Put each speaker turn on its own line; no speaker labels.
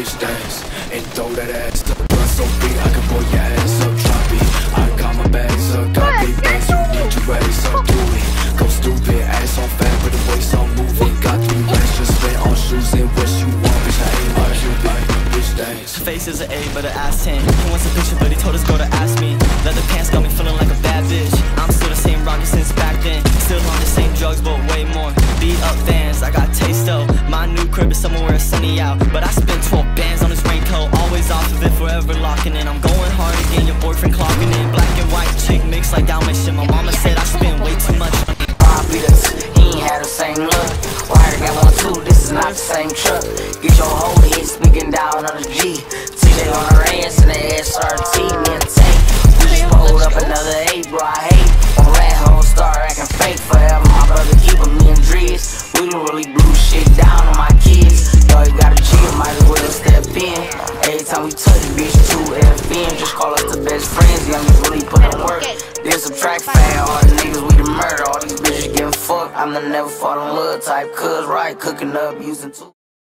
bitch dance and throw that ass up. Bust so big I can blow your ass up. Drop it. I got my bags up, got big bags. You need to raise up, do it. Go stupid, ass on fat, but the waist on moving. Got three racks just spent on shoes and what you want, bitch. I ain't my cupid. Bitch dance.
Face is an A, but an ass 10. He wants a picture, but he told his girl to ask me. But I spent 12 bands on this raincoat. Always off of it, forever locking in. I'm going hard again, your boyfriend clocking in. Black and white chick mixed like Dalmatian. My mama said I spend way too much
Barbados, he ain't had the same look. Wire got one too, this is not the same truck. Get your whole head speaking down on the G. TJ on her ass and the SRT, me and Tank. We just rolled up another eight, bro. I hate when rat hoes start acting fake forever. My brother keeping me in dreams. We done really blew shit down time we touch, bitch, two FM. Just call us the best friends. Youngest really put in work. Then subtract fat, all the niggas we the murder. All these bitches getting fucked. I'm the never fall in love type. Cuz right, cooking up, using two.